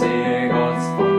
seger God's.